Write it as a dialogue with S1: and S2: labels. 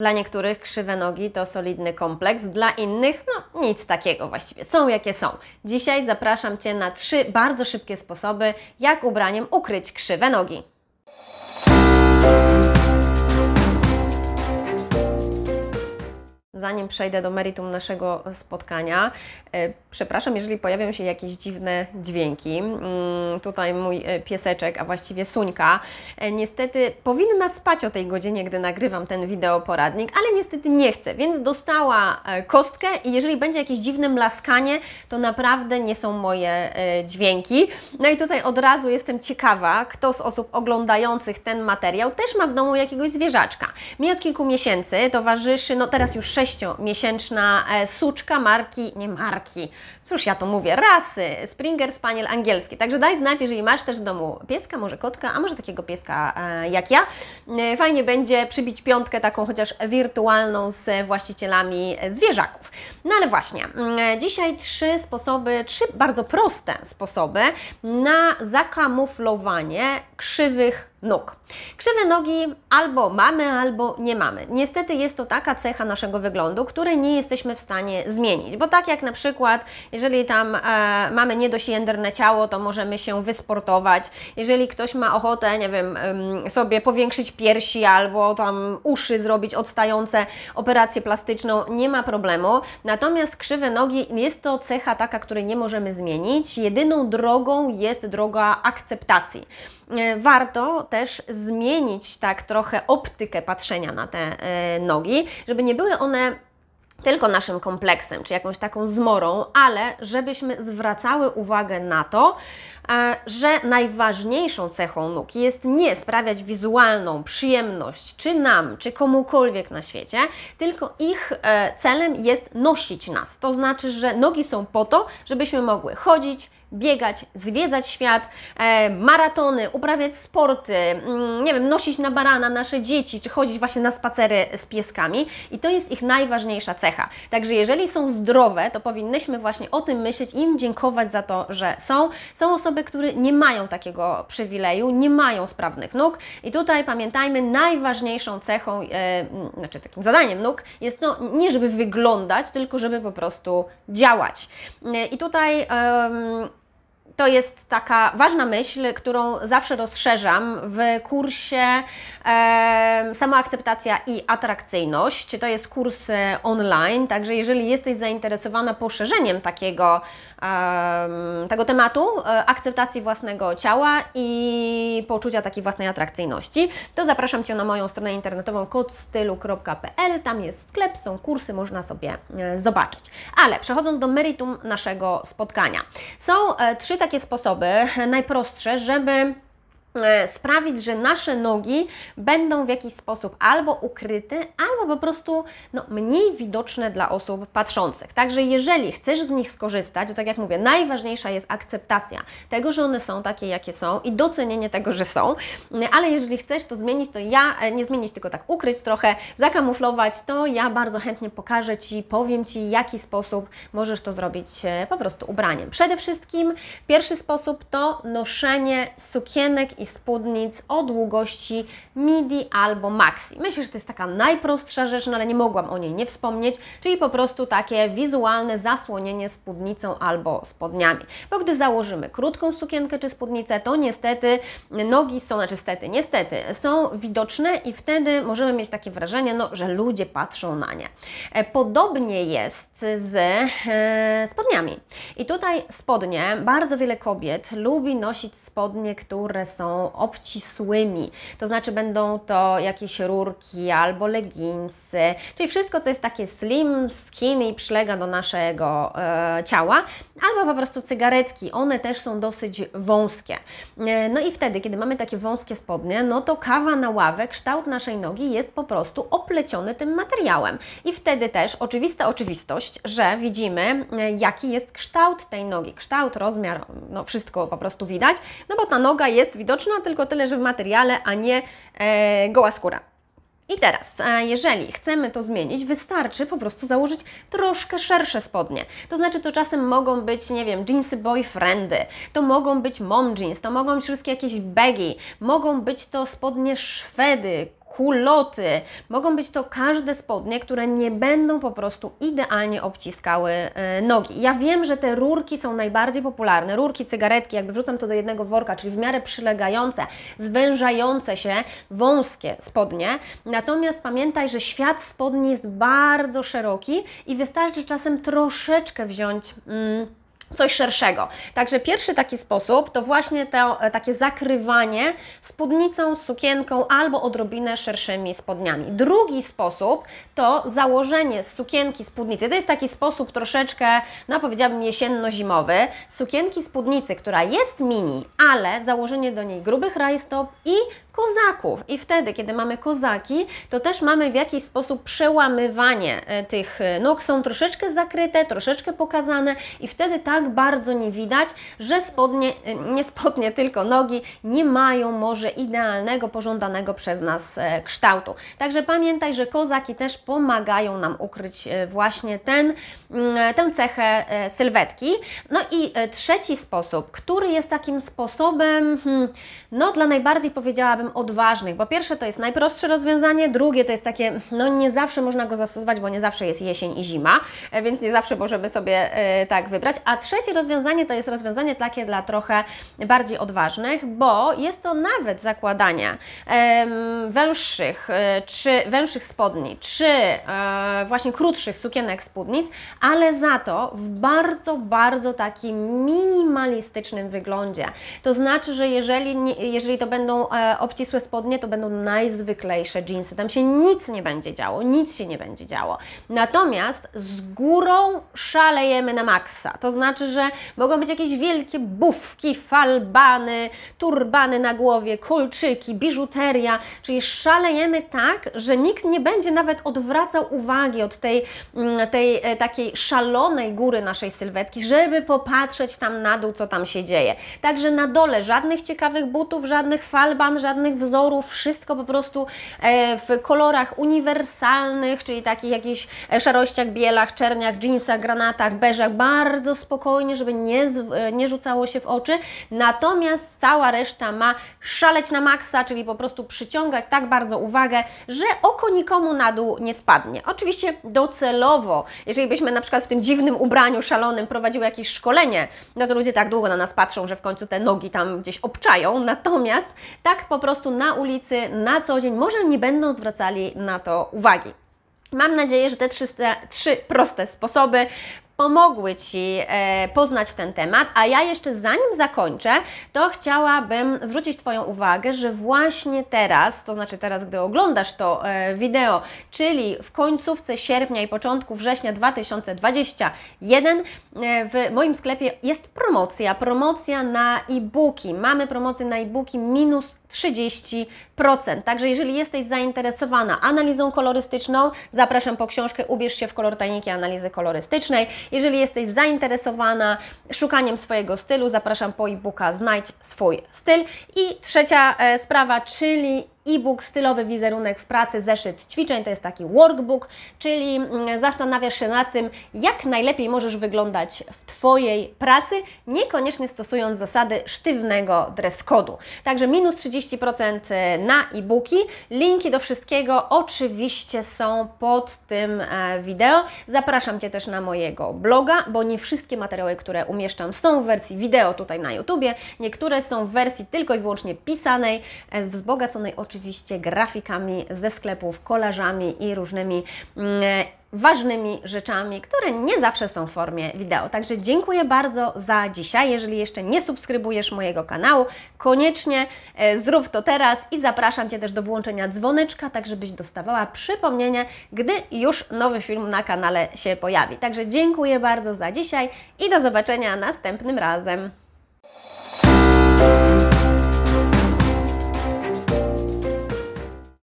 S1: Dla niektórych krzywe nogi to solidny kompleks, dla innych no nic takiego właściwie. Są jakie są. Dzisiaj zapraszam Cię na trzy bardzo szybkie sposoby, jak ubraniem ukryć krzywe nogi. Zanim przejdę do meritum naszego spotkania, e, przepraszam, jeżeli pojawią się jakieś dziwne dźwięki. Mm, tutaj mój e, pieseczek, a właściwie Suńka, e, niestety powinna spać o tej godzinie, gdy nagrywam ten wideoporadnik, ale niestety nie chce, więc dostała kostkę i jeżeli będzie jakieś dziwne mlaskanie, to naprawdę nie są moje dźwięki. No i tutaj od razu jestem ciekawa, kto z osób oglądających ten materiał też ma w domu jakiegoś zwierzaczka. Mi od kilku miesięcy towarzyszy, no teraz już 6 sześciomiesięczna e, suczka marki, nie marki, cóż ja to mówię, rasy Springer Spaniel angielski. Także daj znać, jeżeli masz też w domu pieska, może kotka, a może takiego pieska e, jak ja. E, fajnie będzie przybić piątkę taką chociaż wirtualną z właścicielami zwierzaków. No ale właśnie, mm, dzisiaj trzy sposoby, trzy bardzo proste sposoby na zakamuflowanie krzywych nóg. Krzywe nogi albo mamy, albo nie mamy. Niestety jest to taka cecha naszego wyglądu, której nie jesteśmy w stanie zmienić, bo tak jak na przykład, jeżeli tam e, mamy niedość jędrne ciało, to możemy się wysportować. Jeżeli ktoś ma ochotę, nie wiem, sobie powiększyć piersi albo tam uszy zrobić odstające, operację plastyczną, nie ma problemu. Natomiast krzywe nogi jest to cecha taka, której nie możemy zmienić. Jedyną drogą jest droga akceptacji. E, warto też zmienić tak trochę optykę patrzenia na te e, nogi, żeby nie były one tylko naszym kompleksem, czy jakąś taką zmorą, ale żebyśmy zwracały uwagę na to, e, że najważniejszą cechą nóg jest nie sprawiać wizualną przyjemność czy nam, czy komukolwiek na świecie, tylko ich celem jest nosić nas. To znaczy, że nogi są po to, żebyśmy mogły chodzić, biegać, zwiedzać świat, e, maratony, uprawiać sporty, mm, nie wiem, nosić na barana nasze dzieci, czy chodzić właśnie na spacery z pieskami i to jest ich najważniejsza cecha. Także jeżeli są zdrowe, to powinnyśmy właśnie o tym myśleć i im dziękować za to, że są. Są osoby, które nie mają takiego przywileju, nie mają sprawnych nóg i tutaj pamiętajmy, najważniejszą cechą, e, znaczy takim zadaniem nóg jest no nie żeby wyglądać, tylko żeby po prostu działać. E, I tutaj to jest taka ważna myśl, którą zawsze rozszerzam w kursie e, Samoakceptacja i Atrakcyjność. To jest kurs e, online, także jeżeli jesteś zainteresowana poszerzeniem takiego, e, tego tematu, e, akceptacji własnego ciała i poczucia takiej własnej atrakcyjności, to zapraszam Cię na moją stronę internetową kodstylu.pl. Tam jest sklep, są kursy, można sobie e, zobaczyć. Ale przechodząc do meritum naszego spotkania. Są e, trzy takie sposoby, najprostsze, żeby sprawić, że nasze nogi będą w jakiś sposób albo ukryte, albo po prostu no, mniej widoczne dla osób patrzących. Także jeżeli chcesz z nich skorzystać, to tak jak mówię, najważniejsza jest akceptacja tego, że one są takie, jakie są i docenienie tego, że są, ale jeżeli chcesz to zmienić, to ja, e, nie zmienić, tylko tak ukryć trochę, zakamuflować, to ja bardzo chętnie pokażę Ci, powiem Ci, jaki sposób możesz to zrobić e, po prostu ubraniem. Przede wszystkim pierwszy sposób to noszenie sukienek i spódnic o długości midi albo maxi. Myślę, że to jest taka najprostsza rzecz, no ale nie mogłam o niej nie wspomnieć, czyli po prostu takie wizualne zasłonienie spódnicą albo spodniami. Bo gdy założymy krótką sukienkę czy spódnicę, to niestety nogi są, znaczy stety, niestety, są widoczne i wtedy możemy mieć takie wrażenie, no, że ludzie patrzą na nie. E, podobnie jest z e, spodniami. I tutaj spodnie, bardzo wiele kobiet lubi nosić spodnie, które są obcisłymi, to znaczy będą to jakieś rurki albo leginsy, czyli wszystko, co jest takie slim, skinny i przylega do naszego e, ciała, albo po prostu cygaretki, one też są dosyć wąskie. E, no i wtedy, kiedy mamy takie wąskie spodnie, no to kawa na ławę, kształt naszej nogi jest po prostu opleciony tym materiałem. I wtedy też oczywista oczywistość, że widzimy, e, jaki jest kształt tej nogi, kształt, rozmiar, no wszystko po prostu widać, no bo ta noga jest widoczna tylko tyle, że w materiale, a nie e, goła skóra. I teraz, e, jeżeli chcemy to zmienić, wystarczy po prostu założyć troszkę szersze spodnie. To znaczy, to czasem mogą być, nie wiem, jeansy boyfriendy, to mogą być mom jeans, to mogą być wszystkie jakieś baggy, mogą być to spodnie szwedy, kuloty, mogą być to każde spodnie, które nie będą po prostu idealnie obciskały e, nogi. Ja wiem, że te rurki są najbardziej popularne, rurki, cygaretki, jakby wrzucam to do jednego worka, czyli w miarę przylegające, zwężające się, wąskie spodnie. Natomiast pamiętaj, że świat spodni jest bardzo szeroki i wystarczy czasem troszeczkę wziąć. Mm, coś szerszego. Także pierwszy taki sposób to właśnie to e, takie zakrywanie spódnicą, sukienką albo odrobinę szerszymi spodniami. Drugi sposób to założenie sukienki spódnicy. To jest taki sposób troszeczkę, no powiedziałabym jesienno-zimowy. Sukienki spódnicy, która jest mini, ale założenie do niej grubych rajstop i kozaków. I wtedy, kiedy mamy kozaki, to też mamy w jakiś sposób przełamywanie e, tych e, nóg. Są troszeczkę zakryte, troszeczkę pokazane i wtedy tak bardzo nie widać, że spodnie, e, nie spodnie, tylko nogi nie mają może idealnego, pożądanego przez nas kształtu. Także pamiętaj, że kozaki też pomagają nam ukryć właśnie ten, mm, tę cechę sylwetki. No i trzeci sposób, który jest takim sposobem, hmm, no dla najbardziej powiedziałabym odważnych, bo pierwsze to jest najprostsze rozwiązanie, drugie to jest takie, no nie zawsze można go zastosować, bo nie zawsze jest jesień i zima, e, więc nie zawsze możemy sobie e, tak wybrać. A trzecie rozwiązanie to jest rozwiązanie takie dla trochę bardziej odważnych, bo jest to nawet zakładanie e, węższych, czy węższych spodni, czy e, właśnie krótszych sukienek spódnic, ale za to w bardzo, bardzo takim minimalistycznym wyglądzie. To znaczy, że jeżeli, jeżeli to będą e, obcisłe spodnie to będą najzwyklejsze jeansy. Tam się nic nie będzie działo, nic się nie będzie działo. Natomiast z górą szalejemy na maksa. To znaczy, że mogą być jakieś wielkie bufki, falbany, turbany na głowie, kolczyki, biżuteria, czyli szalejemy tak, że nikt nie będzie nawet odwracał uwagi od tej, mm, tej e, takiej szalonej góry naszej sylwetki, żeby popatrzeć tam na dół, co tam się dzieje. Także na dole żadnych ciekawych butów, żadnych falban, żadnych żadnych wzorów, wszystko po prostu e, w kolorach uniwersalnych, czyli takich jakichś e, szarościach, bielach, czerniach, jeansach, granatach, beżach, bardzo spokojnie, żeby nie, e, nie rzucało się w oczy. Natomiast cała reszta ma szaleć na maksa, czyli po prostu przyciągać tak bardzo uwagę, że oko nikomu na dół nie spadnie. Oczywiście docelowo, jeżeli byśmy na przykład w tym dziwnym ubraniu szalonym prowadziły jakieś szkolenie, no to ludzie tak długo na nas patrzą, że w końcu te nogi tam gdzieś obczają. Natomiast tak po prostu na ulicy, na co dzień, może nie będą zwracali na to uwagi. Mam nadzieję, że te trzy, trzy proste sposoby pomogły Ci e, poznać ten temat, a ja jeszcze zanim zakończę, to chciałabym zwrócić Twoją uwagę, że właśnie teraz, to znaczy teraz, gdy oglądasz to e, wideo, czyli w końcówce sierpnia i początku września 2021 e, w moim sklepie jest promocja, promocja na e-booki. Mamy promocję na e-booki minus 30%. Także jeżeli jesteś zainteresowana analizą kolorystyczną, zapraszam po książkę Ubierz się w kolor tajniki analizy kolorystycznej. Jeżeli jesteś zainteresowana szukaniem swojego stylu, zapraszam po e-booka Znajdź swój styl. I trzecia e, sprawa, czyli e-book Stylowy wizerunek w pracy, zeszyt ćwiczeń, to jest taki workbook, czyli mm, zastanawiasz się nad tym, jak najlepiej możesz wyglądać w Twojej pracy, niekoniecznie stosując zasady sztywnego dress code'u. Także minus 30% e, na e-booki. Linki do wszystkiego oczywiście są pod tym e, wideo. Zapraszam Cię też na mojego bloga, bo nie wszystkie materiały, które umieszczam są w wersji wideo tutaj na YouTubie. Niektóre są w wersji tylko i wyłącznie pisanej, e, wzbogaconej oczywiście oczywiście grafikami ze sklepów, kolażami i różnymi mm, ważnymi rzeczami, które nie zawsze są w formie wideo. Także dziękuję bardzo za dzisiaj. Jeżeli jeszcze nie subskrybujesz mojego kanału, koniecznie e, zrób to teraz i zapraszam Cię też do włączenia dzwoneczka, tak żebyś dostawała przypomnienie, gdy już nowy film na kanale się pojawi. Także dziękuję bardzo za dzisiaj i do zobaczenia następnym razem.